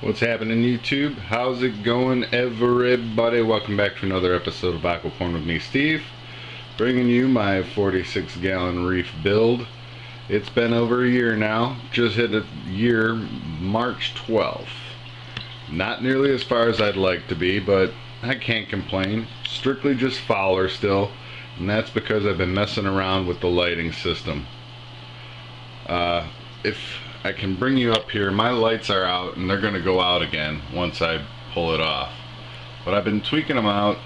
What's happening YouTube? How's it going everybody? Welcome back to another episode of Aquaporn with me, Steve. Bringing you my 46 gallon reef build. It's been over a year now. Just hit a year March 12th. Not nearly as far as I'd like to be, but I can't complain. Strictly just FOWLR still. And that's because I've been messing around with the lighting system. Uh, if I can bring you up here. My lights are out and they're going to go out again once I pull it off. But I've been tweaking them out.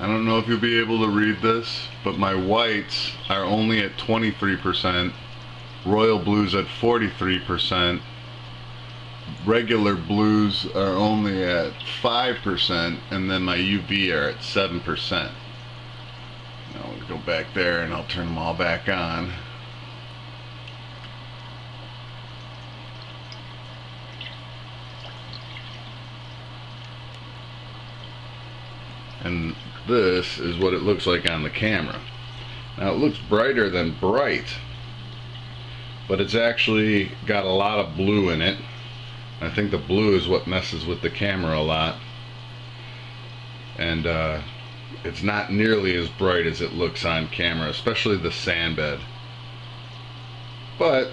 I don't know if you'll be able to read this, but my whites are only at 23%, royal blues at 43%, regular blues are only at 5%, and then my UV are at 7%. Now I'll go back there and I'll turn them all back on. And this is what it looks like on the camera. Now it looks brighter than bright but it's actually got a lot of blue in it. I think the blue is what messes with the camera a lot. And uh, it's not nearly as bright as it looks on camera especially the sand bed. But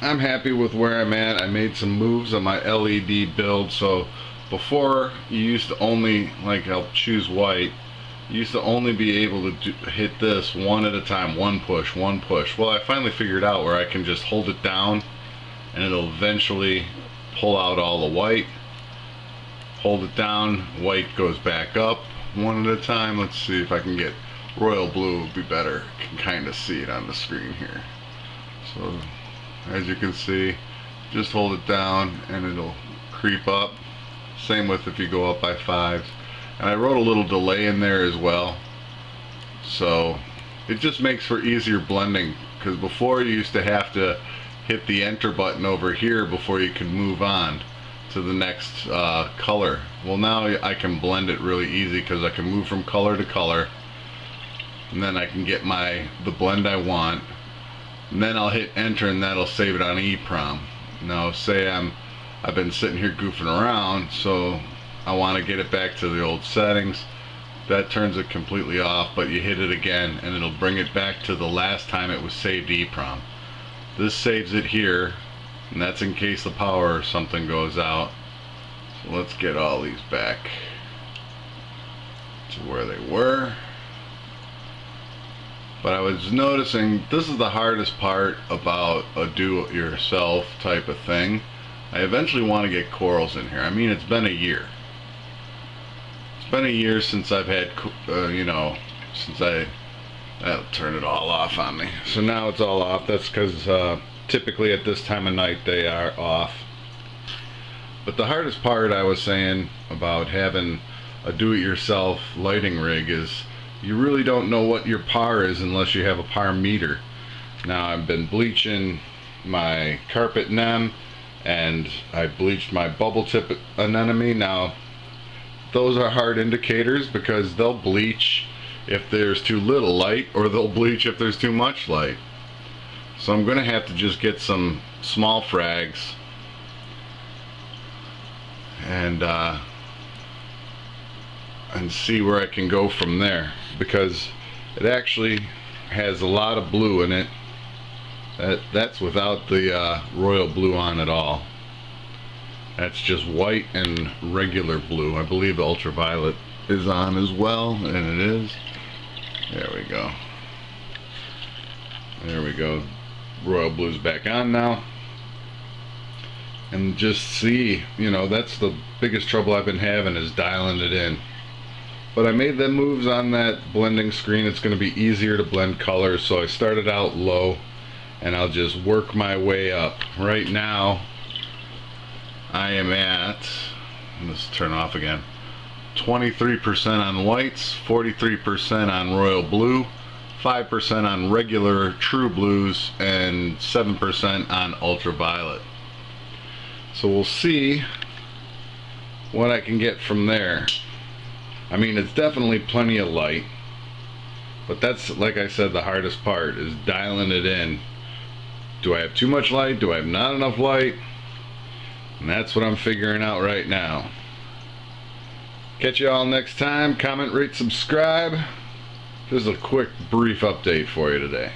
I'm happy with where I'm at. I made some moves on my LED build so before you used to only like I'll choose white. You used to only be able to do, hit this one at a time one push one push. Well I finally figured out where I can just hold it down and it'll eventually pull out all the white. Hold it down white goes back up one at a time. Let's see if I can get royal blue would be better. Can kind of see it on the screen here. So as you can see just hold it down and it'll creep up same with if you go up by five. And I wrote a little delay in there as well. So it just makes for easier blending because before you used to have to hit the enter button over here before you could move on to the next uh, color. Well now I can blend it really easy because I can move from color to color and then I can get my the blend I want and then I'll hit enter and that'll save it on EEPROM. Now say I'm I've been sitting here goofing around so I want to get it back to the old settings. That turns it completely off but you hit it again and it'll bring it back to the last time it was saved EEPROM this saves it here and that's in case the power or something goes out. So let's get all these back to where they were. But I was noticing this is the hardest part about a do-it-yourself type of thing I eventually want to get corals in here. I mean, it's been a year. It's been a year since I've had, uh, you know, since I, that'll turn it all off on me. So now it's all off. That's because uh, typically at this time of night they are off. But the hardest part I was saying about having a do-it-yourself lighting rig is you really don't know what your PAR is unless you have a PAR meter. Now I've been bleaching my carpet nem and I bleached my bubble tip anemone. Now, those are hard indicators because they'll bleach if there's too little light or they'll bleach if there's too much light. So I'm going to have to just get some small frags and uh, and see where I can go from there because it actually has a lot of blue in it that, that's without the uh, royal blue on at all. That's just white and regular blue. I believe the ultraviolet is on as well, and it is. There we go. There we go. Royal blue's back on now. And just see, you know, that's the biggest trouble I've been having is dialing it in. But I made the moves on that blending screen. It's going to be easier to blend colors, so I started out low and I'll just work my way up. Right now, I am at, let's turn off again, 23% on whites, 43% on royal blue, 5% on regular true blues, and 7% on ultraviolet. So we'll see what I can get from there. I mean, it's definitely plenty of light, but that's, like I said, the hardest part is dialing it in do I have too much light? Do I have not enough light? And that's what I'm figuring out right now. Catch you all next time. Comment, rate, subscribe. This is a quick, brief update for you today.